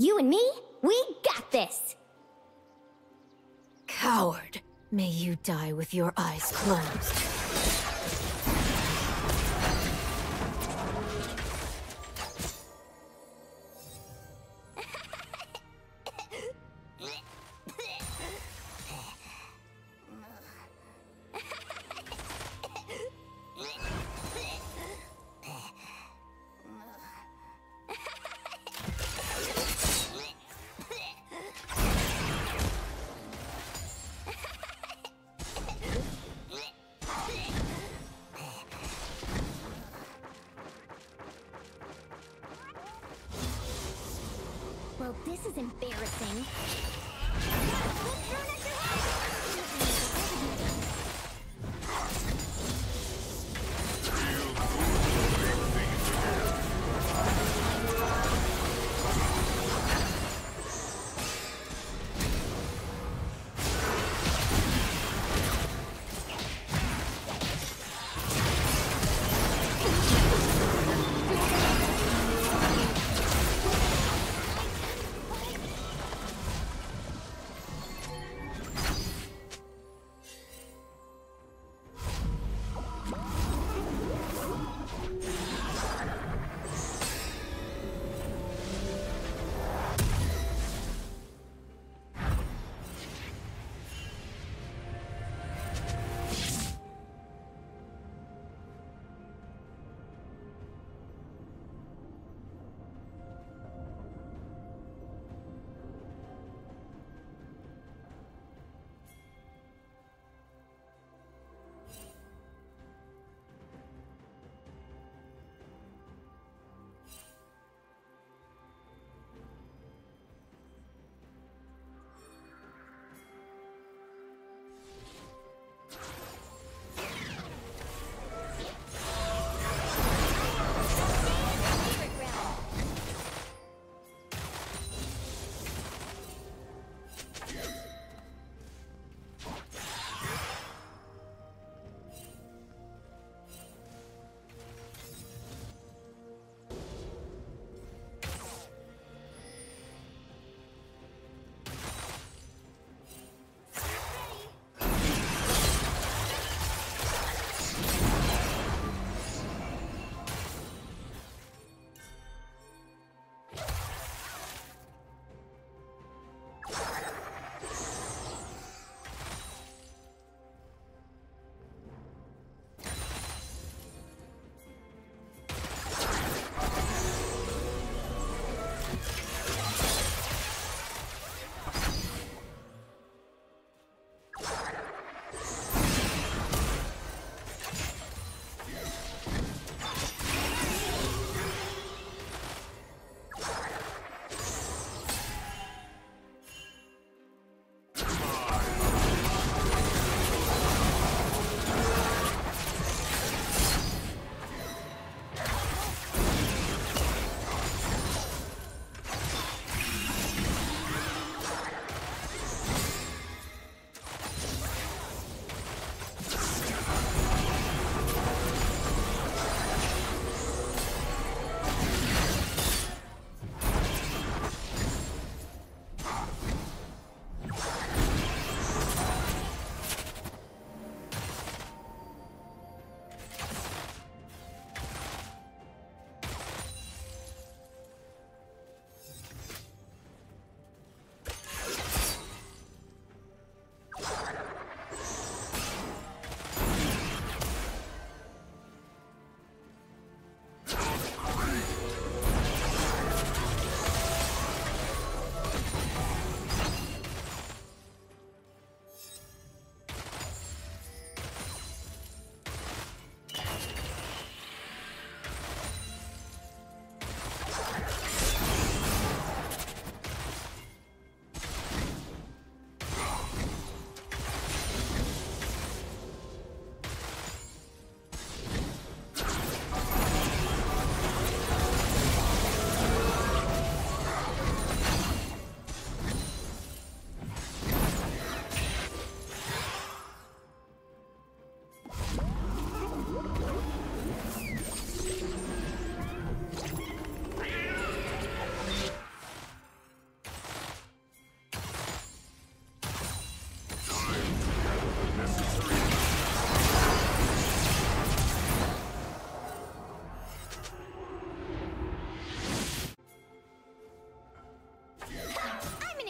You and me, we got this! Coward! May you die with your eyes closed. Well, this is embarrassing.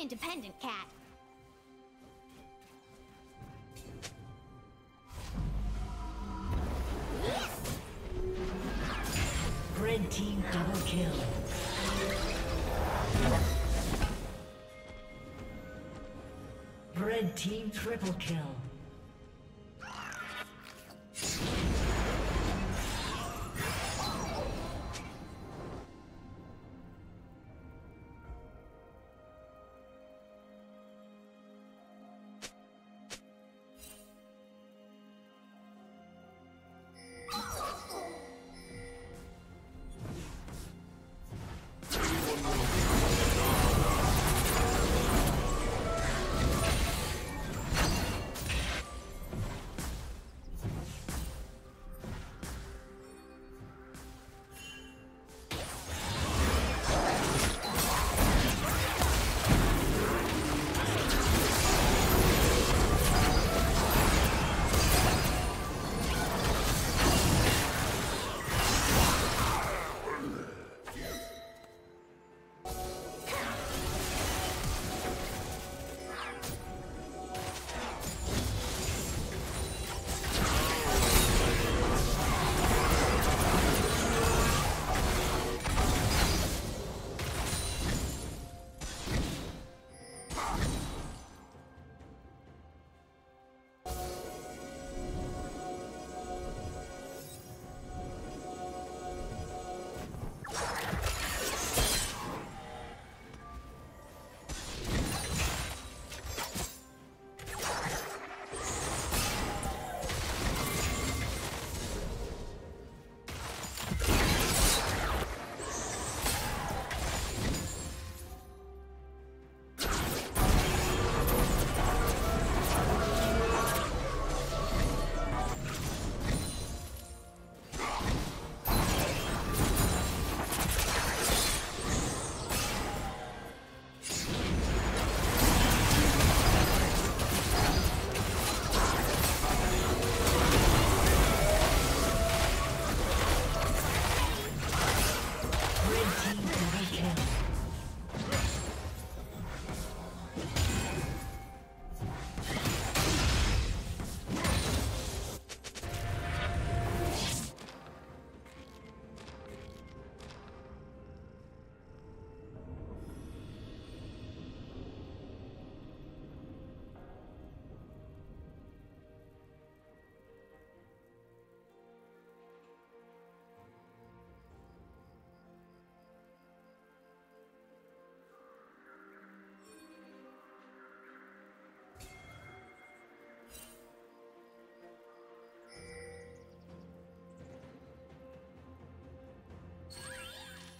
Independent cat. Red team double kill. Red team triple kill.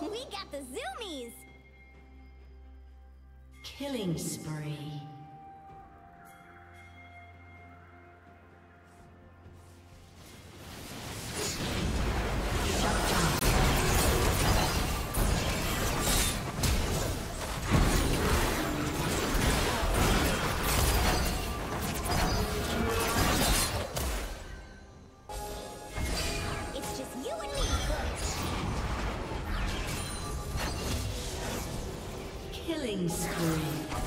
We got the zoomies! Killing spree. Killing spree.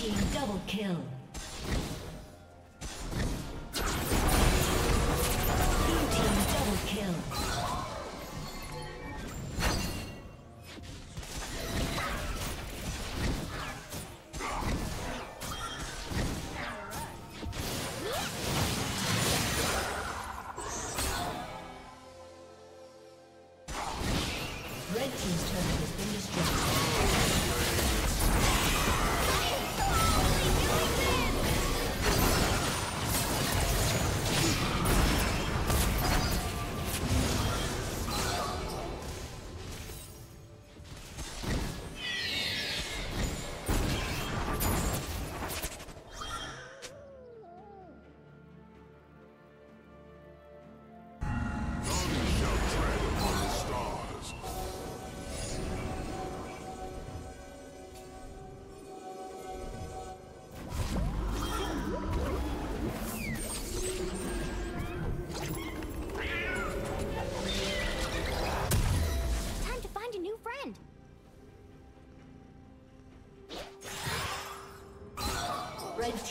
team double kill.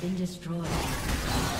been destroyed.